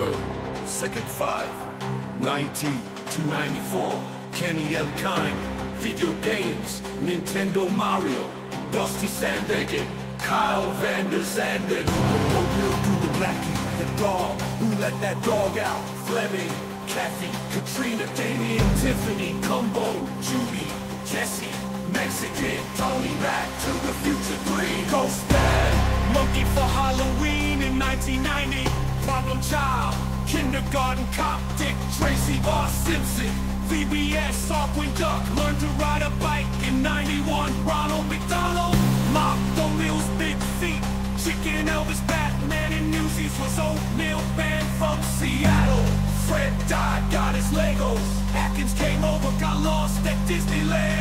Road, Second 5, 19 to 94. Kenny L. Kine, Video Games, Nintendo Mario, Dusty Sandhagen, Kyle Vander Zanden. What will do the the dog, who let that dog out? Fleming, Kathy, Katrina, Damien, Tiffany, Cumbo, Judy, Jesse, Mexican, Tony Back to the Future 3, Ghost Dad, Monkey for Halloween in 1990, problem child Kindergarten cop, Dick Tracy R. Simpson VBS, Softwind Duck, learned to ride a bike in 91 Ronald McDonald Mop, O'Neill's big feet Chicken Elvis, Batman, and Newsies was oatmeal band from Seattle Fred died, got his Legos Atkins came over, got lost at Disneyland